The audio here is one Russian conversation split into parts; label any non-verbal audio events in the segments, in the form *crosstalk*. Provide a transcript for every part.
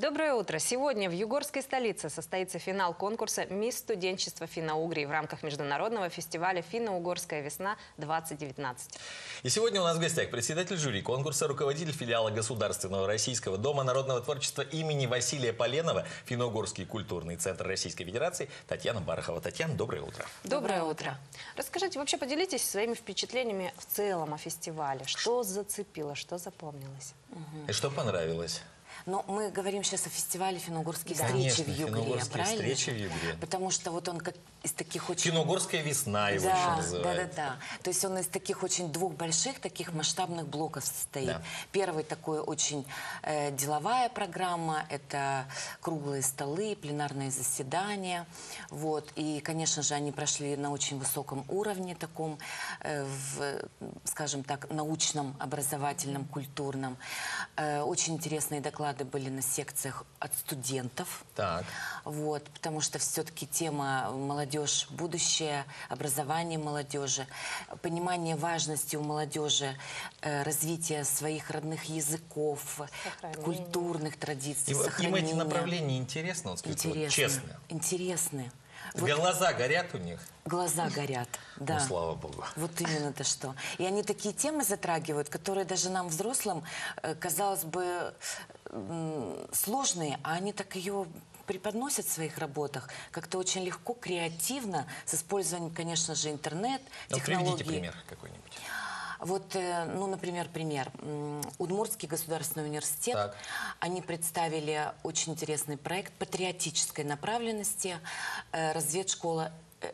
Доброе утро. Сегодня в югорской столице состоится финал конкурса «Мисс студенчества Финно-Угрии» в рамках международного фестиваля «Финно-Угорская весна-2019». И сегодня у нас в гостях председатель жюри конкурса, руководитель филиала Государственного российского дома народного творчества имени Василия Поленова, Финно-Угорский культурный центр Российской Федерации Татьяна Барахова. Татьяна, доброе утро. Доброе утро. Расскажите, вообще поделитесь своими впечатлениями в целом о фестивале. Что зацепило, что запомнилось? И что понравилось? Но мы говорим сейчас о фестивале финно-угорские Да. встречи Конечно, в Югре, финно-угорские правильно? встречи в Югре. Потому что вот он как из таких очень... Финно-Угорская весна его еще Да, да, да, называют. да. То есть он из таких очень двух больших, таких масштабных блоков состоит. Да. Первый такой очень э, деловая программа, это круглые столы, пленарные заседания. Вот. И, конечно же, они прошли на очень высоком уровне, таком, э, в, скажем так, научном, образовательном, культурном. Э, очень интересные доклады были на секциях от студентов. Так. Вот, потому что все-таки тема молодежь, будущее, образование молодежи, понимание важности у молодежи э, развития своих родных языков, Сохранение. культурных традиций, И вот им эти сохранения. направления интересны, вот Интересны. честно. Интересны. Вот Глаза горят у них? глаза горят. Да. Ну, слава богу. Вот именно то что. И они такие темы затрагивают, которые даже нам, взрослым, э, казалось бы, сложные, а они так ее преподносят в своих работах как-то очень легко, креативно, с использованием, конечно же, интернет, Ну, технологий. приведите пример какой-нибудь. Вот, э, ну, например, пример. Удмуртский государственный университет, Так. они представили очень интересный проект патриотической направленности э, разведшкола э,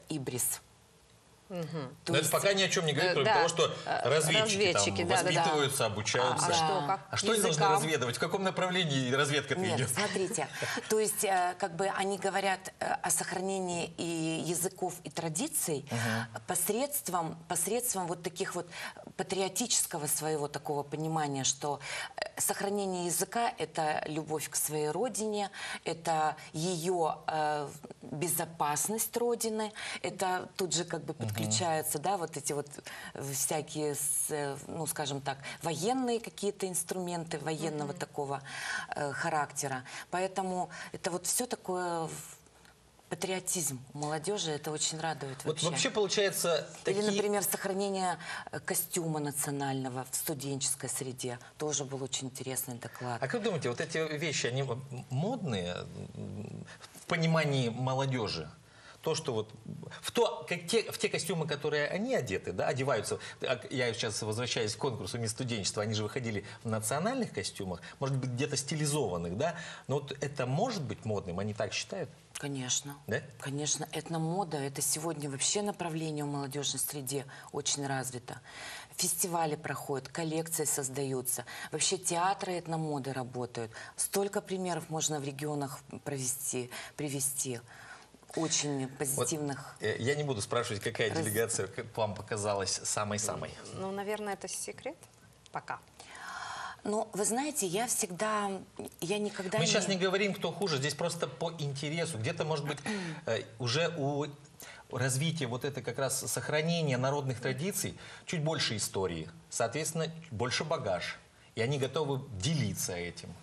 То Но это есть- пока ни о чем не говорит, Э, кроме да, того, что э, разведчики, разведчики, там да, да, да. воспитываются, обучаются. А что, как А что они должны разведывать? В каком направлении разведка Нет, идет? смотрите, *laughs* то есть э, как бы они говорят о сохранении и языков и традиций посредством, посредством вот таких вот патриотического своего такого понимания, что сохранение языка – это любовь к своей родине, это ее безопасность родины, это тут же как бы подключаются, да, вот эти вот всякие, с, э, ну, скажем так, военные какие-то инструменты военного такого э, характера. Поэтому это вот все такое в- патриотизм у молодежи, это очень радует Вот вообще. вообще получается такие... Или, например, сохранение э, костюма национального в студенческой среде. Тоже был очень интересный доклад. А как думаете, вот эти вещи, они модные в понимании молодежи? То, что вот в, то, как те, в те костюмы, которые они одеты, да, одеваются. А Я сейчас возвращаюсь к конкурсу «Мисс студенчества», они же выходили в национальных костюмах, может быть, где-то стилизованных, да? Но вот это может быть модным, они так считают? Конечно. Да? Конечно, этномода, это сегодня вообще направление в молодежной среде очень развито. Фестивали проходят, коллекции создаются. Вообще театры этномоды работают. Столько примеров можно в регионах провести, привести. Очень Вот, позитивных. э, я не буду спрашивать, какая Раз- делегация вам показалась самой-самой. Ну, наверное, это секрет пока. Но вы знаете, я всегда, я никогда Мы не... сейчас не говорим, кто хуже, здесь просто по интересу. Где-то, может быть, э, уже у развития вот это как раз сохранения народных традиций чуть больше истории, соответственно, больше багаж. И они готовы делиться этим.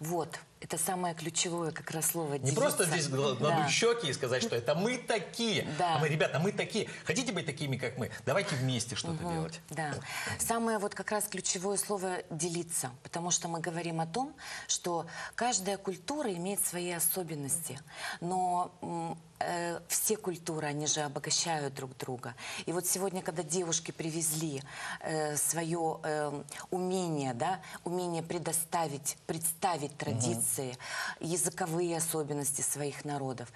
Вот, это самое ключевое как раз слово Не просто здесь гла- Да. надуть щеки и сказать, что это мы такие. Да. А мы, ребята, мы такие. Хотите быть такими, как мы? Давайте вместе что-то делать. Да. Самое вот как раз ключевое слово «делиться», потому что мы говорим о том, что каждая культура имеет свои особенности, но э, все культуры, они же обогащают друг друга. И вот сегодня, когда девушки привезли э, свое э, умение, да, умение предоставить, представить традиции, языковые особенности своих народов,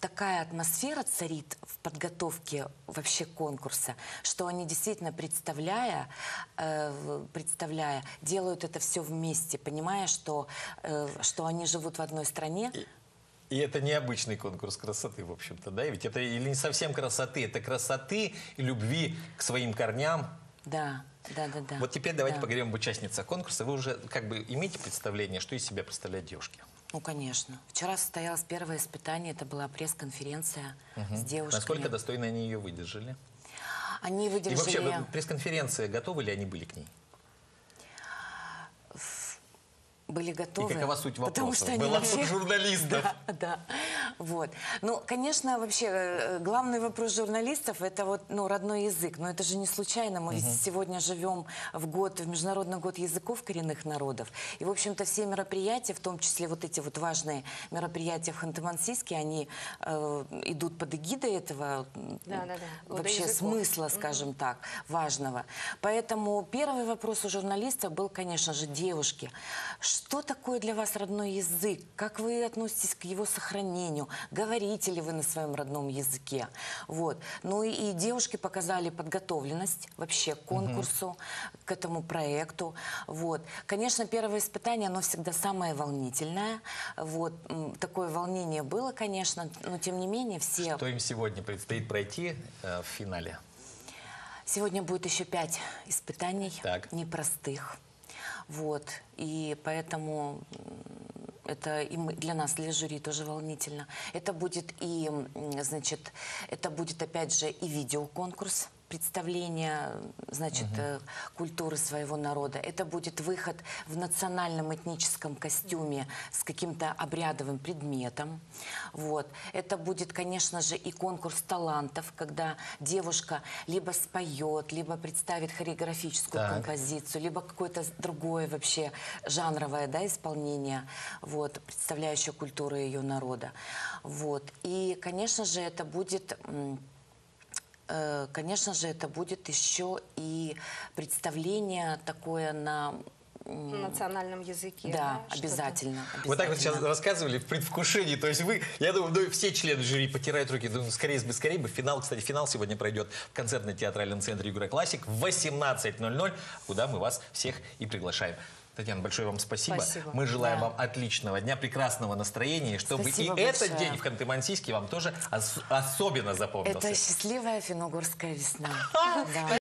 такая атмосфера царит в подготовке вообще конкурса, что они действительно представляя, э, представляя, делают это все вместе, понимая, что, э, что они живут в одной стране. И это необычный конкурс красоты, в общем-то, да? Ведь это или не совсем красоты, это красоты и любви к своим корням. Да, да, да, да. Вот теперь давайте Да. поговорим об участницах конкурса. Вы уже как бы имеете представление, что из себя представляют девушки? Ну, конечно. Вчера состоялось первое испытание, это была пресс-конференция с девушками. Насколько достойно они ее выдержали? Они И выдержали... вообще, вот пресс-конференция, готовы ли они были к ней? Были готовы. И какова суть Потому вопроса? что они Была вообще... журналистов. *laughs* Да, да. Вот. Ну, конечно, вообще э, главный вопрос журналистов это вот, ну, родной язык. Но это же не случайно. Мы ведь сегодня живем в год, в Международный год языков коренных народов. И, в общем-то, все мероприятия, в том числе вот эти вот важные мероприятия в Ханты-Мансийске, они э, идут под эгидой этого м, Да-да-да. Года вообще языков. смысла, скажем так, важного. Поэтому первый вопрос у журналистов был, конечно же, девушки. Что такое для вас родной язык? Как вы относитесь к его сохранению? Говорите ли вы на своем родном языке? Вот. Ну и, и девушки показали подготовленность вообще к конкурсу, к этому проекту. Вот. Конечно, первое испытание, оно всегда самое волнительное. Вот. Такое волнение было, конечно, но тем не менее все... Что им сегодня предстоит пройти э, в финале? Сегодня будет еще пять испытаний, Так. непростых. Вот. И поэтому это и мы- для нас, для жюри тоже волнительно. Это будет и, значит, это будет опять же и видеоконкурс представление, значит, э, культуры своего народа. Это будет выход в национальном этническом костюме с каким-то обрядовым предметом. Вот. Это будет, конечно же, и конкурс талантов, когда девушка либо споет, либо представит хореографическую Так. композицию, либо какое-то другое вообще жанровое да, исполнение, вот, представляющее культуру ее народа. Вот. И, конечно же, это будет... э, Конечно же, это будет еще и представление такое на... национальном языке. Да, что-то. обязательно, Вы так вот сейчас обязательно. рассказывали в предвкушении. То есть вы, я думаю, ну, все члены жюри потирают руки. Думаю, скорее бы, скорее бы. Финал, кстати, финал сегодня пройдет в концертно-театральном центре Югра Классик в 18.00, куда мы вас всех и приглашаем. Татьяна, большое вам спасибо. Спасибо. Мы желаем Да. вам отличного дня, прекрасного настроения, чтобы Спасибо и этот большое. день в Ханты-Мансийске вам тоже ос- особенно запомнился. Это счастливая финно-угорская весна. *laughs*